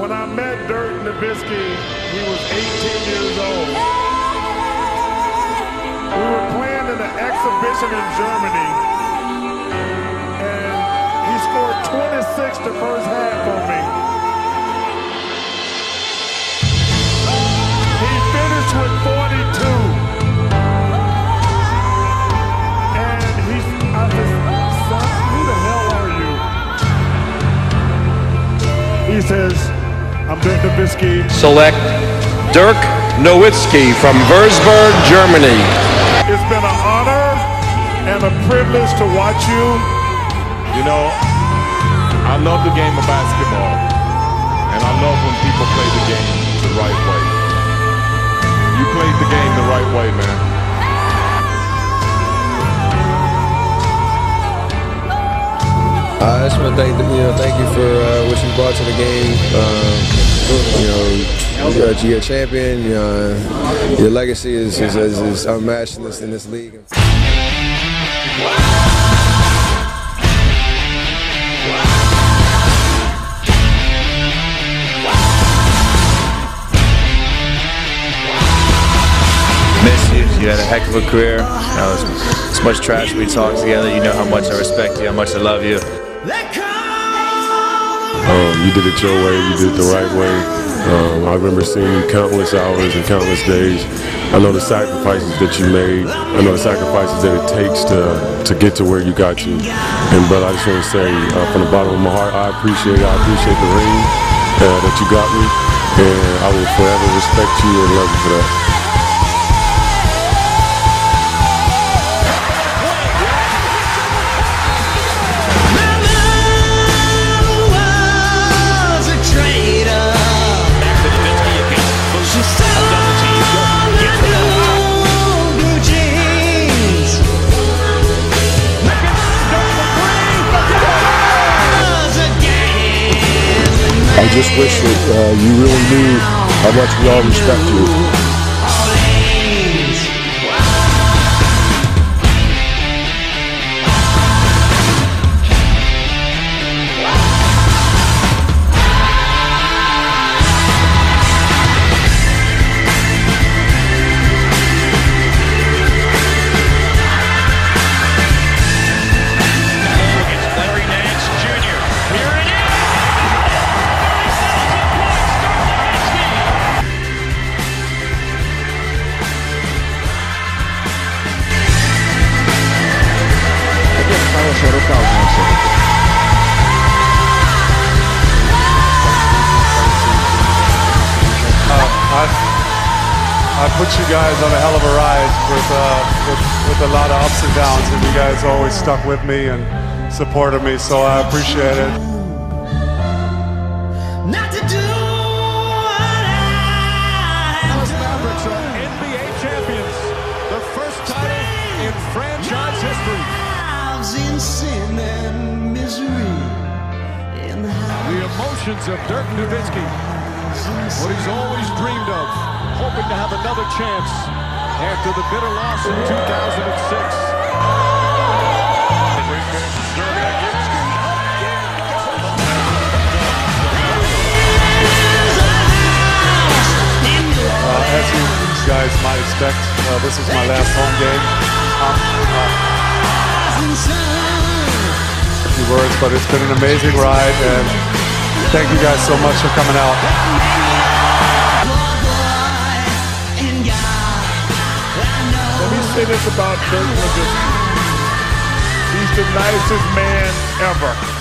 When I met Dirk Nowitzki, he was 18 years old. We were playing in an exhibition in Germany, and he scored 26 the first half on me. He finished with 42. And he's, I said, son, who the hell are you? He says, I'm Dirk Nowitzki. Select Dirk Nowitzki from Würzburg, Germany. It's been an honor and a privilege to watch you. You know, I love the game of basketball, and I love when people play the game the right way. You played the game the right way, man. I just want to thank you know thank you for uh, what you brought to the game. Um, you know, you're, a- you're a champion. You know, your legacy is is, is, is unmatched in this in this league. miss you. You had a heck of a career. You know, as, as much trash we talk together, you know how much I respect you, how much I love you. Um, you did it your way. You did it the right way. Um, I remember seeing you countless hours and countless days. I know the sacrifices that you made. I know the sacrifices that it takes to to get to where you got to. And brother, I just want to say uh, from the bottom of my heart, I appreciate. I appreciate the ring uh, that you got me, and I will forever respect you and love you for that. Just wish that uh, you really knew how much we all respect you. I, I put you guys on a hell of a ride with, uh, with, with a lot of ups and downs, and you guys always stuck with me and supported me, so I appreciate it. Not to do what I Dallas Mavericks are NBA champions. The first title in franchise history. lives in sin and misery. In the The emotions of Dirk Nowitzki. What he's always dreamed of. Hoping to have another chance after the bitter loss in 2006. Uh, as you guys might expect, uh, this is my last home game. Um, uh, a few words, but it's been an amazing ride, and thank you guys so much for coming out. Let me say this about Dirk Nowitzki. He's the nicest man ever.